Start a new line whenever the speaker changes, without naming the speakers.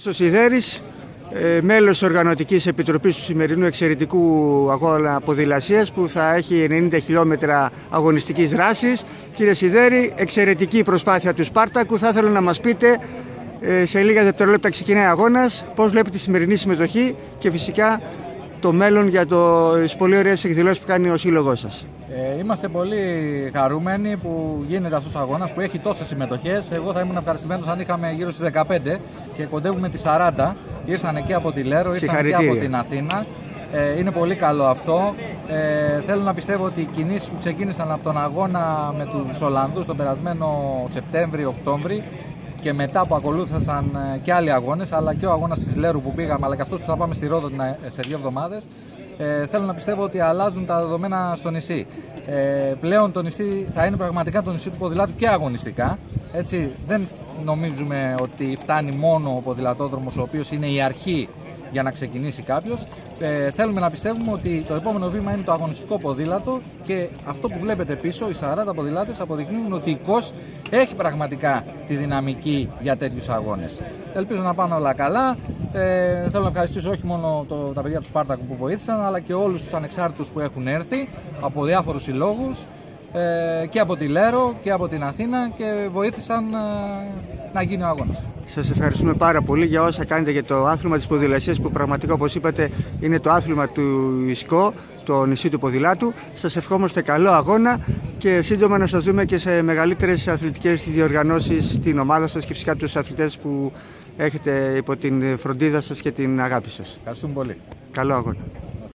Στο Σιδέρης, ε, μέλος της Οργανωτικής Επιτροπής του σημερινού εξαιρετικού αγώνα ποδηλασίας που θα έχει 90 χιλιόμετρα αγωνιστικής δράσης. Κύριε Σιδέρη, εξαιρετική προσπάθεια του Σπάρτακου. Θα ήθελα να μας πείτε ε, σε λίγα δευτερόλεπτα ξεκινάει αγώνας, πώς βλέπετε τη σημερινή συμμετοχή και φυσικά το μέλλον για το, τις πολύ ωραίες εκδηλώσεις που κάνει ο σύλλογός σας.
Ε, είμαστε πολύ χαρούμενοι που γίνεται αυτός ο αγώνας που έχει τόσες συμμετοχές. Εγώ θα ήμουν ευχαριστημένος αν είχαμε γύρω στις 15 και κοντεύουμε τι 40. Ήρθαν και από τη Λέρο, ήρθαν και από την Αθήνα. Ε, είναι πολύ καλό αυτό. Ε, θέλω να πιστεύω ότι οι κινήσεις που ξεκίνησαν από τον αγώνα με τους Ολλανδούς τον περασμένο Σεπτέμβρη-Οκτώβρη και μετά που ακολούθησαν ε, και άλλοι αγώνες, αλλά και ο αγώνας της Λέρου που πήγαμε, αλλά και αυτός που θα πάμε στη Ρόδο σε δύο εβδομάδες, ε, θέλω να πιστεύω ότι αλλάζουν τα δεδομένα στο νησί. Ε, πλέον το νησί θα είναι πραγματικά το νησί του ποδηλάτου και αγωνιστικά. Έτσι, δεν νομίζουμε ότι φτάνει μόνο ο ποδηλατόδρομος ο οποίος είναι η αρχή για να ξεκινήσει κάποιος. Ε, θέλουμε να πιστεύουμε ότι το επόμενο βήμα είναι το αγωνιστικό ποδήλατο και αυτό που βλέπετε πίσω, οι 40 ποδηλάτες αποδεικνύουν ότι η ΚΟΣ έχει πραγματικά τη δυναμική για τέτοιους αγώνες. Ελπίζω να πάνε όλα καλά. Ε, θέλω να ευχαριστήσω όχι μόνο το, τα παιδιά του Σπάρτακου που βοήθησαν, αλλά και όλους τους ανεξάρτητους που έχουν έρθει από διάφορους συλλόγους ε, και από τη Λέρο και από την Αθήνα και βοήθησαν ε, να γίνει ο αγώνας.
Σας ευχαριστούμε πάρα πολύ για όσα κάνετε για το άθλημα της ποδηλασίας που πραγματικά όπως είπατε είναι το άθλημα του ΙΣΚΟ, το νησί του ποδηλάτου. Σας ευχόμαστε καλό αγώνα και σύντομα να σας δούμε και σε μεγαλύτερες αθλητικές διοργανώσεις στην ομάδα σας και φυσικά τους αθλητές που έχετε υπό την φροντίδα σας και την αγάπη σας.
Ευχαριστούμε πολύ.
Καλό αγώνα.